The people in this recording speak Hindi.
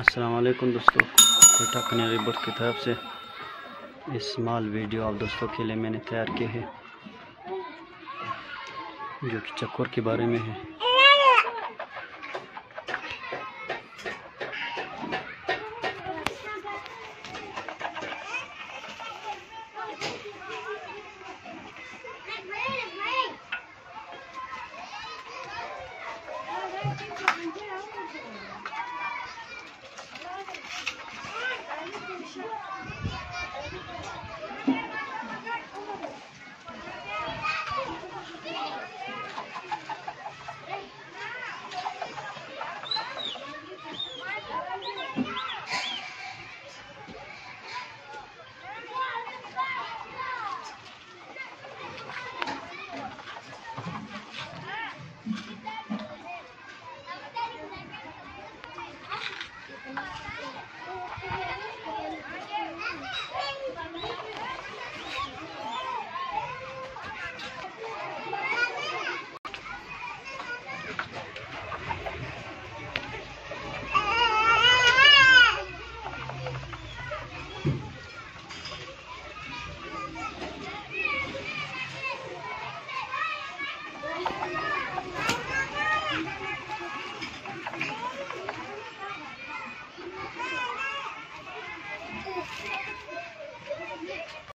असलकुम दोस्तों कोटा कन्यारी बुट की तरफ़ से इस माल वीडियो आप दोस्तों के लिए मैंने तैयार किए हैं, जो कि चक्कर के बारे में है Thank you. Bye.